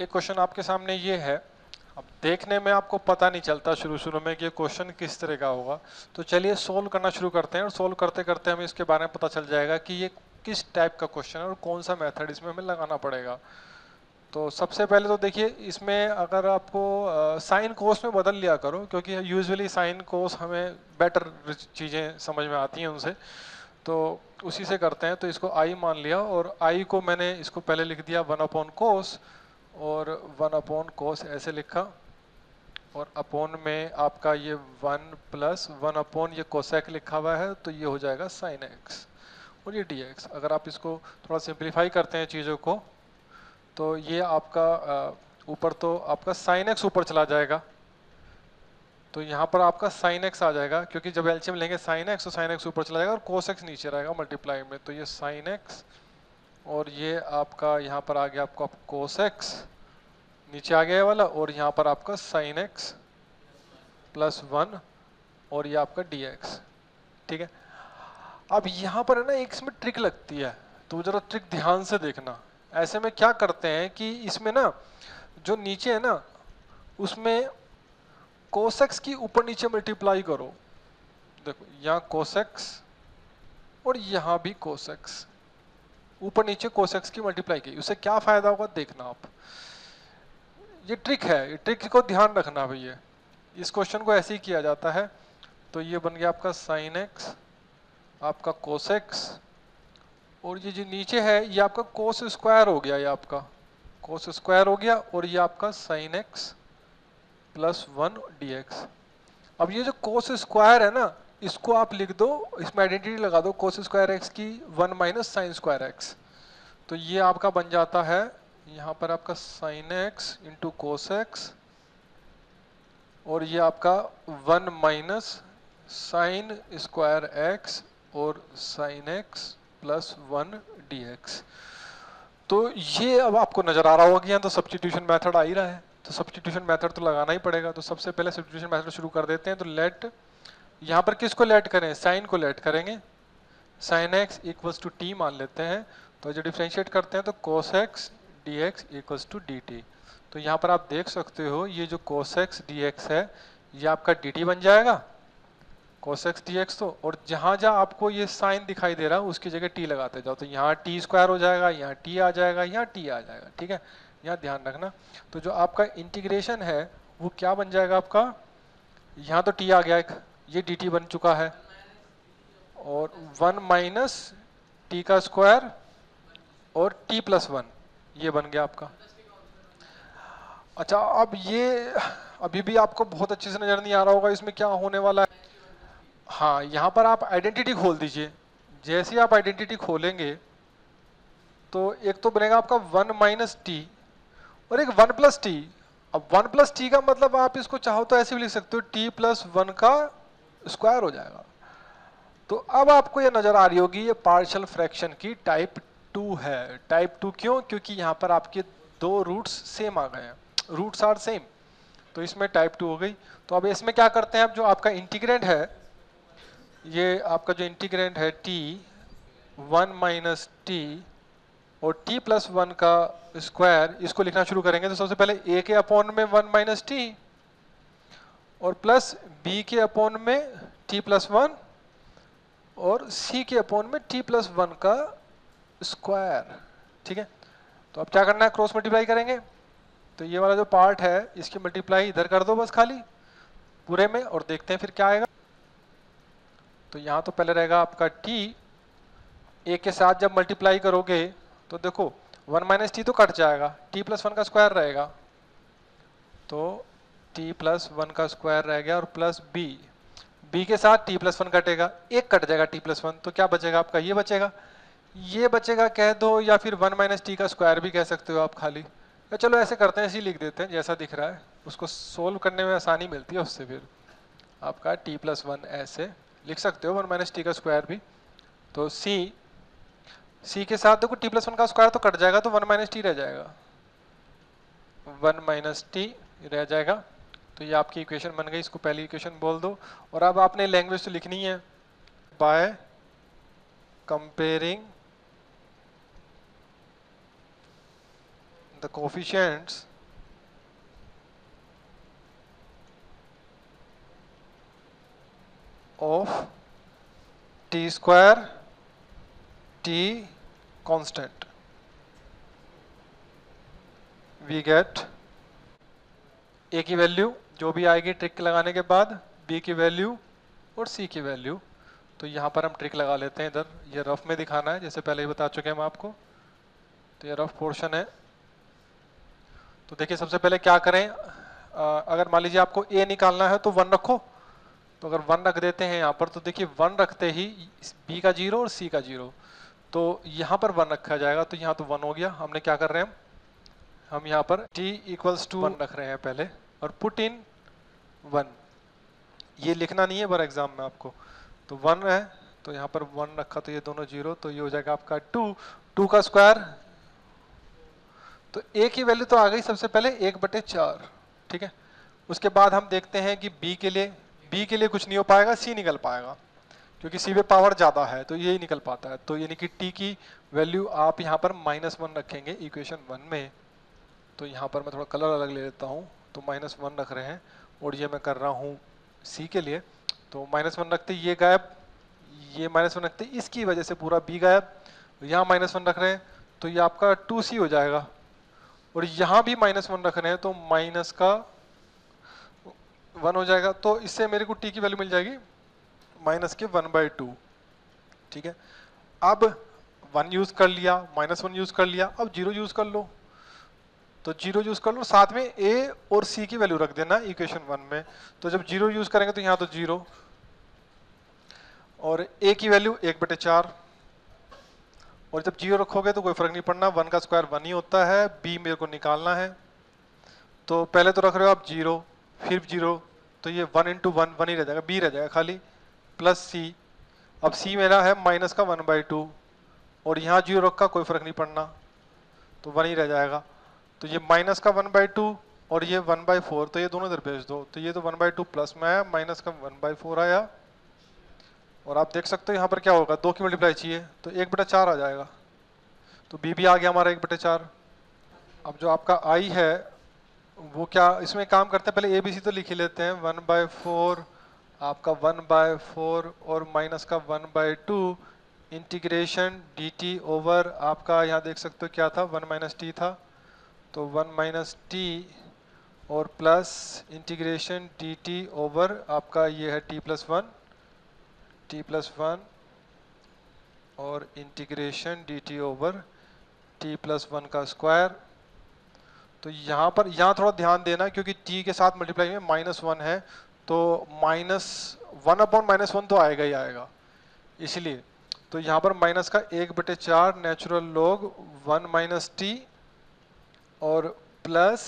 एक क्वेश्चन आपके सामने ये है। अब देखने में आपको पता नहीं चलता शुरू शुरू में कि क्वेश्चन किस तरह का होगा। तो चलिए सोल्व करना शुरू करते हैं और सोल्व करते करते हमें इसके बारे में पता चल जाएगा कि ये किस टाइप का क्वेश्चन है और कौन सा मेथड इसमें हमें लगाना पड़ेगा। तो सबसे पहले तो देखिए, इसमें अगर आपको साइन कोर्स में बदल लिया करो, क्योंकि यूजुअली साइन कोर्स हमें बेटर चीज़ें समझ में आती हैं उनसे। तो उसी से करते हैं तो इसको आई मान लिया और आई को मैंने इसको पहले लिख दिया वन अपॉन कोस और वन अपॉन कोस ऐसे लिखा। और अपॉन में आपका ये वन प्लस वन अपॉन ये कोसेक लिखा हुआ है तो ये हो जाएगा साइन एक्स और ये डी एक्स अगर आप इसको थोड़ा सिंप्लीफाई करते हैं चीज़ों को तो ये आपका ऊपर तो आपका साइन एक्स ऊपर चला जाएगा। तो यहाँ पर आपका साइन एक्स आ जाएगा, क्योंकि जब एल्शियम लेंगे साइन एक्स तो साइन एक्स ऊपर चला जाएगा और कोस एक्स नीचे रहेगा मल्टीप्लाई में। तो ये साइन एक्स और ये आपका, यहाँ पर आ गया आपका कोस एक्स नीचे आ गया वाला, और यहाँ पर आपका साइन एक्स प्लस वन और ये आपका डी एक्स ठीक है? अब यहाँ पर है ना, एक इसमें ट्रिक लगती है तो जरा ट्रिक ध्यान से देखना। ऐसे में क्या करते हैं कि इसमें ना, जो नीचे है ना, उसमें कोसेक्स की ऊपर नीचे मल्टीप्लाई करो। देखो, यहाँ कोसेक्स और यहाँ भी कोसेक्स ऊपर नीचे कोसेक्स की मल्टीप्लाई की। उससे क्या फ़ायदा होगा देखना आप। ये ट्रिक है, ये ट्रिक को ध्यान रखना भैया। इस क्वेश्चन को ऐसे ही किया जाता है। तो ये बन गया आपका साइन एक्स आपका कोसेक्स और ये जो नीचे है, ये आपका कोस स्क्वायर हो गया, ये आपका। कोस स्क्वायर हो गया, और ये आपका sine X plus one D X अब ये जो कोस स्क्वायर है ना इसको आप लिख दो, इसमें आइडेंटिटी लगा दो कोस स्क्वायर एक्स की one minus sine square X तो ये आपका बन जाता है, यहाँ पर आपका sine X into cos X और ये आपका one minus sine square X और sine X plus one D X तो ये अब आपको नज़र आ रहा होगा कि यहाँ तो सब्सटीट्यूशन मेथड आ ही रहा है। तो सब्सटीट्यूशन मेथड तो लगाना ही पड़ेगा। तो सबसे पहले सब्सटीट्यूशन मेथड शुरू कर देते हैं। तो लेट यहाँ पर किसको लेट करें? साइन को लेट करेंगे। Sine X equals to T मान लेते हैं। तो जो डिफ्रेंशिएट करते हैं तो cos X D X equals to D T तो यहाँ पर आप देख सकते हो, ये जो कोस एक्स डी एक्स है, ये आपका डी टी बन जाएगा। कोस एक्स डी एक्स तो और जहाँ जहाँ आपको ये साइन दिखाई दे रहा है, उसकी जगह टी लगाते जाओ। तो यहाँ टी स्क्वायर हो जाएगा, यहाँ टी आ जाएगा, यहाँ टी आ जाएगा, ठीक है? यहाँ ध्यान रखना। तो जो आपका इंटीग्रेशन है, वो क्या बन जाएगा आपका? यहाँ तो टी आ गया एक। ये डी टी बन चुका है। और वन माइनस टी का स्क्वायर और टी प्लस वन ये बन गया आपका। अच्छा अब ये, अभी भी आपको बहुत अच्छे से नज़र नहीं आ रहा होगा इसमें क्या होने वाला है। हाँ यहाँ पर आप आइडेंटिटी खोल दीजिए। जैसे आप आइडेंटिटी खोलेंगे तो एक तो बनेगा आपका वन माइनस टी और एक वन प्लस टी अब वन प्लस टी का मतलब आप इसको चाहो तो ऐसे भी लिख सकते हो टी प्लस वन का स्क्वायर हो जाएगा। तो अब आपको ये नज़र आ रही होगी, ये पार्शियल फ्रैक्शन की टाइप टू है। टाइप टू क्यों? क्योंकि यहाँ पर आपके दो रूट्स सेम आ गए हैं। रूट्स आर सेम तो इसमें टाइप टू हो गई। तो अब इसमें क्या करते हैं अब जो आपका इंटीग्रेंट है, ये आपका जो इंटीग्रेंट है टी वन माइनस टी और टी प्लस वन का स्क्वायर इसको लिखना शुरू करेंगे तो सबसे पहले ए के अपॉन में वन माइनस टी और प्लस बी के अपॉन में टी प्लस वन और सी के अपॉन में टी प्लस वन का स्क्वायर। ठीक है? तो अब क्या करना है? क्रॉस मल्टीप्लाई करेंगे। तो ये वाला जो पार्ट है, इसकी मल्टीप्लाई इधर कर दो बस खाली, पूरे में, और देखते हैं फिर क्या आएगा। तो यहाँ तो पहले रहेगा आपका टी ए के साथ जब मल्टीप्लाई करोगे तो देखो, वन माइनस टी तो कट जाएगा टी प्लस वन का स्क्वायर रहेगा। तो टी प्लस वन का स्क्वायर रह गया और प्लस बी बी के साथ टी प्लस वन कटेगा, एक कट जाएगा टी प्लस वन तो क्या बचेगा आपका? ये बचेगा। ये बचेगा कह दो या फिर वन माइनस टी का स्क्वायर भी कह सकते हो आप खाली। या चलो ऐसे करते हैं, ऐसे ही लिख देते हैं, जैसा दिख रहा है। उसको सोल्व करने में आसानी मिलती है उससे फिर। आपका टी प्लस वन ऐसे लिख सकते हो वन माइनस टी का स्क्वायर भी। तो सी सी के साथ देखो टी प्लस वन का स्क्वायर तो कट जाएगा तो वन माइनस टी रह जाएगा। वन माइनस टी रह जाएगा। तो ये आपकी इक्वेशन बन गई, इसको पहली इक्वेशन बोल दो। और अब आपने लैंग्वेज तो लिखनी है। By comparing the coefficients of T square T constant we get A की वैल्यू जो भी आएगी ट्रिक लगाने के बाद बी की वैल्यू और सी की वैल्यू तो यहाँ पर हम ट्रिक लगा लेते हैं इधर। ये रफ में दिखाना है जैसे पहले ही बता चुके हैं हम आपको। तो ये रफ पोर्शन है। तो देखिए सबसे पहले क्या करें? आ, अगर मान लीजिए आपको ए निकालना है तो वन रखो। तो अगर वन रख देते हैं यहाँ पर तो देखिए वन रखते ही बी का ज़ीरो और सी का ज़ीरो तो यहाँ पर वन रखा जाएगा तो यहाँ तो वन हो गया। हमने क्या कर रहे हैं? हम यहाँ पर t इक्वल्स टू वन रख रहे हैं पहले। और पुट इन वन। ये लिखना नहीं है बर एग्ज़ाम में आपको। तो वन है तो यहाँ पर वन रखा तो ये दोनों ज़ीरो तो ये हो जाएगा आपका टू। टू का स्क्वायर तो ए की वैल्यू तो आ गई सबसे पहले एक बटे चार, ठीक है? उसके बाद हम देखते हैं कि बी के लिए बी के लिए कुछ नहीं हो पाएगा सी निकल पाएगा, क्योंकि सी पे पावर ज़्यादा है तो यही निकल पाता है। तो यानी कि टी की वैल्यू आप यहाँ पर माइनस वन रखेंगे इक्वेशन वन में। तो यहाँ पर मैं थोड़ा कलर अलग ले लेता हूँ तो माइनस वन रख रहे हैं। और ये मैं कर रहा हूँ सी के लिए। तो माइनस वन रखते ये गायब, ये माइनस वन रखते इसकी वजह से पूरा बी गायब। यहाँ माइनस वन रख रहे हैं तो ये आपका टू सी हो जाएगा। और यहाँ भी माइनस वन रख रहे हैं तो माइनस का वन हो जाएगा। तो इससे मेरे को टी की वैल्यू मिल जाएगी माइनस के वन बाई टू ठीक है? अब वन यूज़ कर लिया माइनस वन यूज़ कर लिया, अब ज़ीरो यूज़ कर लो। तो ज़ीरो यूज़ कर लो, साथ में ए और सी की वैल्यू रख देना इक्वेशन वन में। तो जब ज़ीरो यूज़ करेंगे तो यहाँ तो ज़ीरो। और ए की वैल्यू एक बटे चार। और जब ज़ीरो रखोगे तो कोई फ़र्क नहीं पड़ना वन का स्क्वायर वन ही होता है बी मेरे को निकालना है। तो पहले तो रख रहे हो आप ज़ीरो, फिर ज़ीरो तो ये वन इंटू वन वन ही रह जाएगा बी रह जाएगा खाली प्लस सी अब सी मेरा है माइनस का वन बाई टू और यहाँ ज़ीरो रखा कोई फ़र्क नहीं पड़ना तो वन ही रह जाएगा। तो ये माइनस का वन बाई टू और ये वन बाई फोर तो ये दोनों इधर भेज दो। तो ये तो वन बाई टू प्लस में आया माइनस का वन बाई फोर आया। और आप देख सकते हो यहाँ पर क्या होगा, दो की मल्टीप्लाई चाहिए तो एक बटा चार आ जाएगा। तो बी भी आ गया हमारा एक बटे चार। अब जो आपका आई है, वो क्या, इसमें काम करते हैं, पहले ए बी सी तो लिख लेते हैं। वन बाय फोर आपका वन बाय फोर और माइनस का one by two integration D T over आपका यहाँ देख सकते हो क्या था वन माइनस टी था। तो वन माइनस टी और plus integration D T over आपका ये है T plus one, T plus one और integration D T over T plus one का स्क्वायर। तो यहाँ पर, यहाँ थोड़ा ध्यान देना क्योंकि टी के साथ मल्टीप्लाई में माइनस वन है तो minus one upon minus one तो आएगा ही आएगा, इसलिए। तो यहाँ पर माइनस का एक बटे चार natural log one minus T और प्लस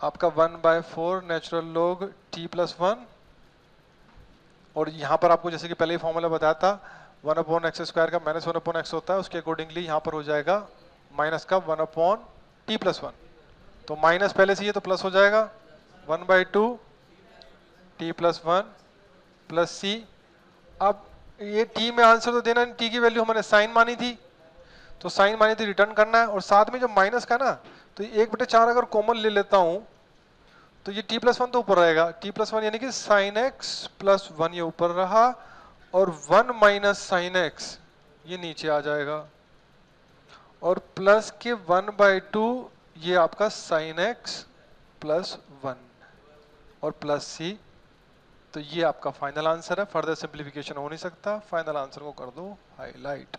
आपका one by four natural log T plus one और यहाँ पर आपको जैसे कि पहले ही फॉर्मूला बताया था वन अपॉन एक्स स्क्वायर का माइनस वन अपॉन एक्स होता है, उसके अकॉर्डिंगली यहाँ पर हो जाएगा माइनस का one upon T plus one तो माइनस पहले से ये तो प्लस हो जाएगा। One by two T plus one plus C अब ये टी में आंसर तो देना टी की वैल्यू हमने साइन मानी थी तो साइन मानी थी रिटर्न करना है, और साथ में जो माइनस का ना तो एक बटे चार अगर कॉमन ले लेता हूँ तो ये टी प्लस वन तो ऊपर रहेगा। टी प्लस वन यानी कि साइन एक्स प्लस वन ये ऊपर रहा और वन माइनस साइन एक्स ये नीचे आ जाएगा। और प्लस के वन बाई टू ये आपका साइन एक्स प्लस वन और प्लस सी तो ये आपका फाइनल आंसर है। फर्दर सिंप्लीफिकेशन हो नहीं सकता। फाइनल आंसर को कर दो। हाईलाइट